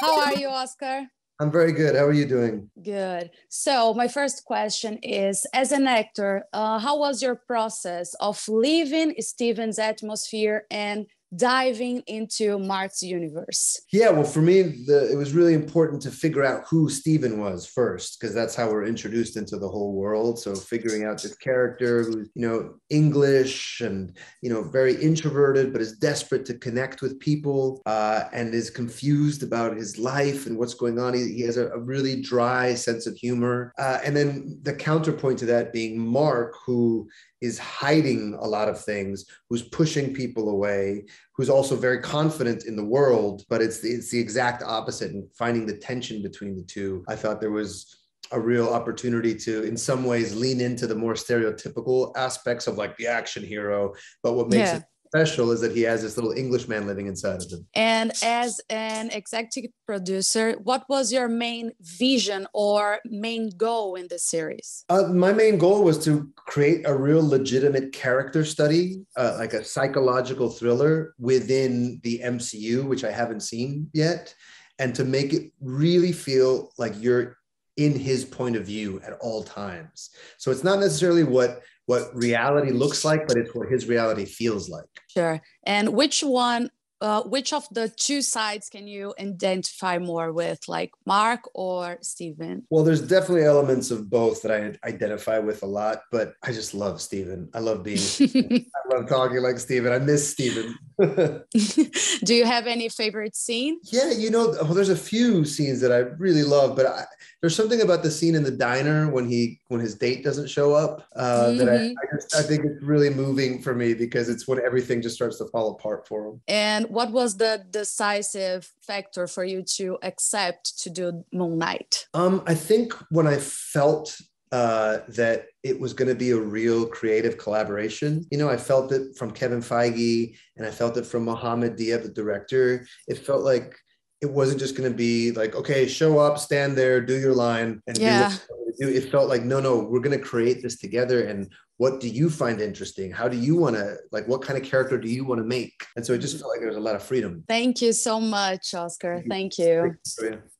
How are you, Oscar? I'm very good. How are you doing? Good. So, my first question is As an actor, uh, how was your process of leaving Steven's atmosphere and diving into Mark's universe? Yeah, well, for me, the, it was really important to figure out who Steven was first, because that's how we're introduced into the whole world. So figuring out this character who's, you know, English and, you know, very introverted, but is desperate to connect with people uh, and is confused about his life and what's going on. He, he has a, a, really dry sense of humor. Uh, and then the counterpoint to that being Mark, who is hiding a lot of things, who's pushing people away, who's also very confident in the world, but it's the, it's the exact opposite. And finding the tension between the two, I thought there was a real opportunity to in some ways lean into the more stereotypical aspects of like the action hero but what makes yeah. it special is that he has this little Englishman living inside of him. And as an executive producer, what was your main vision or main goal in this series? Uh, my main goal was to create a real legitimate character study, uh, like a psychological thriller within the MCU, which I haven't seen yet, and to make it really feel like you're in his point of view at all times. So it's not necessarily what what reality looks like, but it's what his reality feels like. Sure. And which one uh, which of the two sides can you identify more with, like Mark or Steven? Well, there's definitely elements of both that I identify with a lot, but I just love Steven. I love being, I love talking like Steven. I miss Steven. Do you have any favorite scene? Yeah, you know, well, there's a few scenes that I really love, but I, there's something about the scene in the diner when he when his date doesn't show up uh, mm-hmm. that I, mm-hmm. I, just, I think it's really moving for me because it's when everything just starts to fall apart for him. And what was the decisive factor for you to accept to do Moon Knight? Um, I think when I felt uh, that it was going to be a real creative collaboration. You know, I felt it from Kevin Feige and I felt it from Mohamed Diab, the director. It felt like it wasn't just going to be like, okay, show up, stand there, do your line, and yeah. do It felt like, no, no, we're going to create this together. And what do you find interesting? How do you want to, like, what kind of character do you want to make? And so it just felt like there was a lot of freedom. Thank you so much, Oscar. Thank you. Thank you.